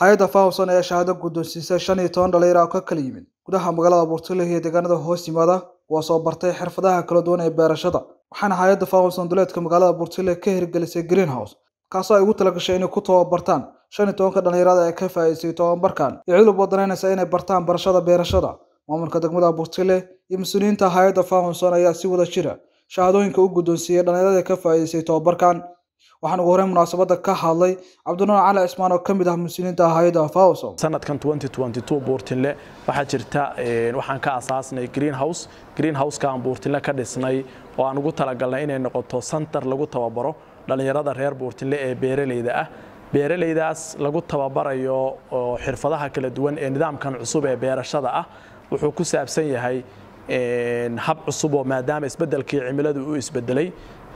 hay'adda fawson ayaa shahaado guddoonsiisay shan iyo toban dhalinyaro oo ka kala yimid. Gudaha magaalada buurtile iyo deegaanada hoos yimaada kuwaas oo bartay xirfadaha kala duwan ee beerashada waxaana hay'adda fawson duleedka magaalada buurtile ka hirgelisay greenhouse kaasoo ay ugu talagashay inay ku tababartaan shan iyo tobanka dhalinyarada ee ka faa'iidaystay tobabarkan iyo cid walba danaynaysa inay bartaan barashada beerashada. Maamulka degmada buurtile iyo mas'uuliyiinta hay'adda fawson ayaa si wada jira shahaadooyinka u guddoonsiiyey dhalinyarada ka faa'iidaystay tobabarkan waxaan ugu horreyn munaasabadda ka hadlay cabdinuur cali cismaan oo ka mid ah mas'uuliyiinta hay'adda fawson sanadkan buurtinle waxaa jirta waxaan ka asaasnay greenhouse. Greenhouse-kaan buurtinle ka dhisnay oo aan ugu talagalnay inay noqoto santar lagu tababaro dhallinyarada reer buurtinle ee beeralayda ah. Beeralaydaas lagu tababarayo xirfadaha kala duwan ee nidaamkan cusub ee beerashada ah wuxuu ku saabsan yahay hab cusub oo maadaama isbeddelkii cimiladu uu isbedelay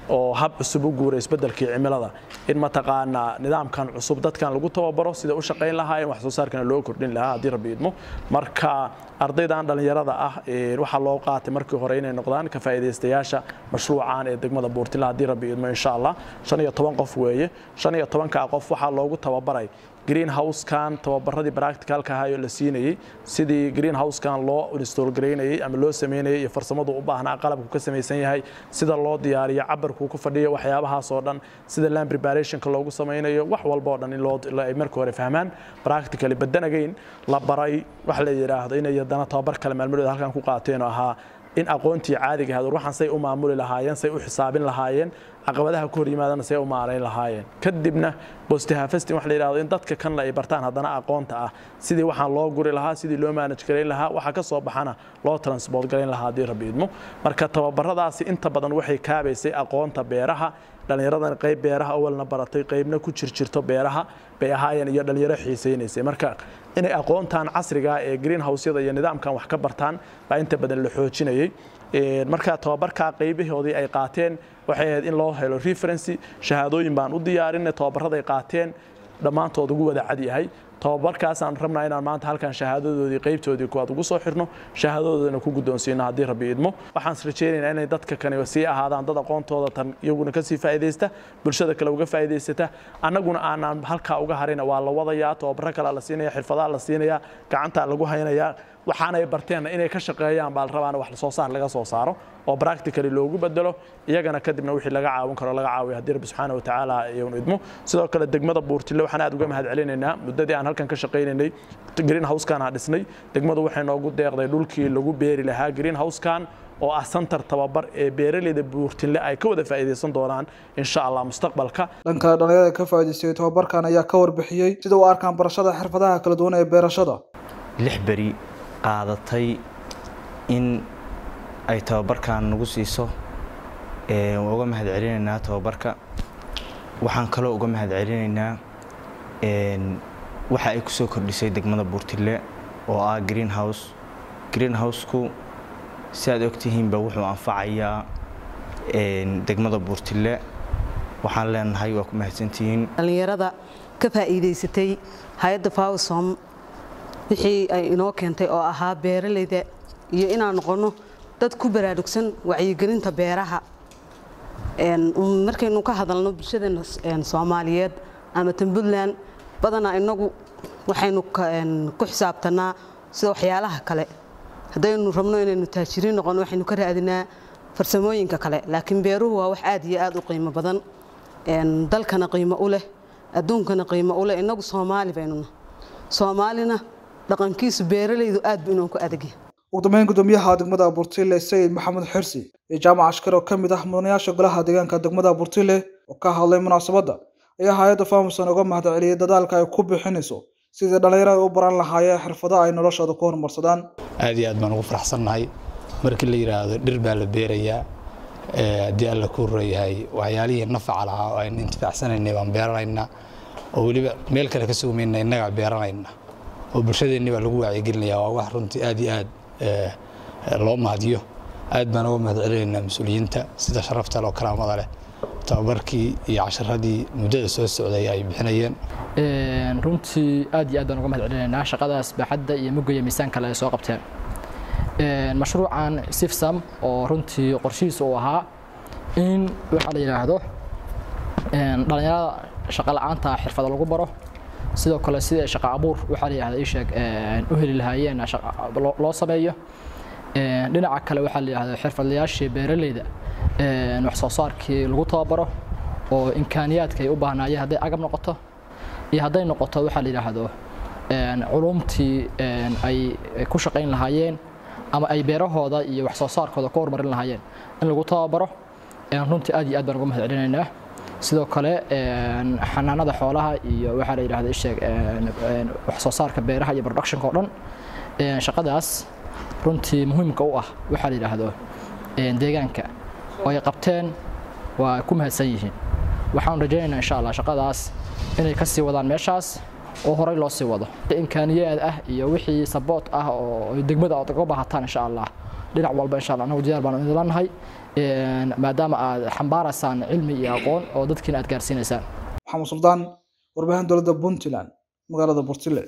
oo hab cusub u guuray isbeddelkii cimilada. In mataqaanaa nidaamkan cusub dadkan lagu tababaro sida u shaqayn lahaayeen wax soo saarkana loo kordhin lahaa haddii rabbi idmo. Marka ardaydan dhallinyarada ah waxaa loo qaatay markii hore inay noqdaan ka faa'iidaystayaasha mashruucan ee degmada buurtila haddii rabbi idmo insha allah. Shan iyo toban qof weeye. Shan iyo tobankaa qof waxaa loogu tababaray greenhouse-kan tababaradii practicalka ahaayoo la siinayey sidii greenhouse-kan loo install garaynayey ama loo sameynayay iyo farsamadu u baahnaa qalabku ka samaysan yahay sida loo diyaariyo cabarkuu ku fadhiyo waxyaabahaas dhan sida land preparationka loogu samaynayo wax walba oo dhan in loo ay markii hore fahmaan. Practically badan again la baray wax la yidhaahdo inay haddana tababar kale maalmadooda halkan ku qaateen oo ahaa in aqoontii caadiga ahayd waxaan say u maamuli lahaayeen say u xisaabin lahaayeen caqabadaha ku hor yimaadana say u maarayn lahaayeen. Kadibna bostihafestin wax la yidhahdo in dadka kanle ay bartaan haddana aqoonta ah. Sidii waxaan loo guri lahaa sidii loo manage garayn lahaa waxa ka soo baxana loo transport garayn lahaa haddii rabbi idmo. Marka tababaradaasi inta badan waxay kaabaysay aqoonta beeraha dhallinyaradan qayb beeraha awalna baratay qaybna ku jirjirto beeraha bay ahaayeen iyo dhallinyaro xiisaynaysay. Marka inay aqoontan casriga ee greenhouse-yada iyo nidaamkan wax ka bartaan baa inta badan la xoojinayay. Marka tababarkaa qaybahoodii ay qaateen waxay ahayd in loo helo referency shahaadooyin baan u diyaarinay tababaraday qaateen dhammaantood ugu wada cad yahay. Tababarkaasaan rabnaa inaan maanta halkan shahaadadoodii qaybtoodii kuwaad ugu soo xirno shahaadadoodana ku guddoonsiino haddii rabbi idmo. Waxaan is inay dadka kani sii ahaadaan dad aqoontooda tan iyaguna ka sii faa'iidaysta bulshada kale uga faa'iidaysata. Annaguna aanaan halkaa uga harina waa la wadayaa tababaro kalea la siinaya xirfadaha la siinaya gacantaa lagu haynayaa waxaanay barteenna inay ka shaqeeyaan baa la rabaana wax soo saar laga soo saaro oo practically loogu bedelo iyagana kadibna wixii laga caawin karo laga caawiyo haddii rabbi subxaana watacaala iyonu idmo. Sidoo kale degmada buurtile waxaan aad uga mahad celinaynaa muddadii aan halkan ka shaqaynaynay greenhouse-kan aan dhisnay. Degmadu waxay noogu deeqday dhulkii lagu beeri lahaa greenhouse-kan oo ah santar tababar ee beeralayda buurtinle ay ka wada faa'iidaysan doonaan insha allah mustaqbalka. Dhanka dhalinyarada ka faa'iidaystay tababarkan ayaa ka warbixiyey sida u arkaan barashada xirfadaha kala duwan ee beerashada. Lix beri qaadatay in ay tababarkan nagu siiso waan uga mahad celinaynaa tababarka. Waxaan kaloo uga mahad celinaynaa waxa ay ku soo kordhisay degmada buurtile oo ah greenhouse. Greenhouse-ku si aad ogtihiinba wuxuu anfacayaa degmada buurtile waxaan leenahay waa ku mahadsantihiin. Dhallinyarada ka faa'iidaysatay hay'adda fawsom wixii ay inoo keentay oo ahaa beeralayda iyo inaan noqonno dad ku baraarugsan wacyigelinta beeraha. Markaynu ka hadalno bulshadeena soomaaliyeed ama tan badanaa inagu waxaynu ku xisaabtanaa sida waxyaalaha kale. Haddaynu rabno inaynu taajiriin noqono waxaynu ka raadinaa farsamooyinka kale laakiin beeruhu waa wax aad iyo aad u qiimo badan. Dalkana qiimo u leh adduunkana qiimo u leh inagu soomaali baynuna soomaalina dhaqankiisu beeralaydu aad bu inuu ku adagya ugu dambeyn gudoomiyaha degmada buurtile sayid maxamed xirsi iyo jaamac ashkar oo ka mid ah mudanayaasha golaha deegaanka degmada buurtile oo ka hadlay munaasabadda ayaa hay'adda famuson uga mahad celiyey dadaalka ay ku bixinayso sidii dhallinyarada u baran lahaayeen xirfado ay noloshooda ku horumarsadaan aad iyo aad baan ugu faraxsannahay markii la yidhaahdo dhir baa la beerayaa haddii alla ku royahay waxyaalihii nafaca lahaa oo aynu intifaacsanaynay baan beeranaynaa oo weliba meel kale ka sugumayna innagaa beeranayna oo bulshadeenni baa lagu wacyigelinaya waa wax runtii aad iyo aad loo mahadiyo aad baan uga mahad celinaynaa mas'uuliyiinta sida sharafta leh oo karaamada leh. Tababarkii iyo casharadii muddada soo socday ay bixinayeen. Runtii aad iyo aad baan uga mahad celinaynaa shaqadaas baaxadda iyo mugaya miisaan kale ay soo qabteen. Mashruucan sifsam oo runtii qorshihiisa uu ahaa in waxaa la yidhaahdo dhalinyarada shaqa la'aanta xirfada lagu baro sidoo kale sidii ay shaqo abuur waxaa la yidhahda ii sheeg u heli lahaayeen loo sameeyo. Dhinaca kale waxaa la yidhahda xirfadlayaashii beeraleyda wax soo saarkii lagu tababaro oo imkaaniyaadka ay u baahnaayeen hadday agab noqoto. Iyo hadday noqoto waxaa la yidhaahdo culumtii ay ku shaqayn lahaayeen ama ay beerahooda iyo wax soo saarkooda ku horumarin lahaayeen. In lagu tababaro runtii aad iyo aad baan uga mahad sidoo kale xanaanada xoolaha iyo waxaa la yidhahda isheeg wax soo saarka beeraha iyo productionka oo dhan shaqadaas runtii muhiimka u ah waxaa la yidhaahdo deegaanka. Oo ay qabteen waa ku mahadsan yihiin. Waxaan rajaynaynaa insha allah shaqadaas inay ka sii wadaan meeshaas oo horey loo sii wado. Imkaaniyaad ah iyo wixii saboot ah oo degmada uga baahataan insha allah dhinac walba insha allah anagu diyaar baan idin leenahay maadaama aad xambaaraysaan cilmi iyo aqoon oo dadkiina aad gaarsiinaysaan maxamed suldaan warbaahin dowladda puntland magaalada burtile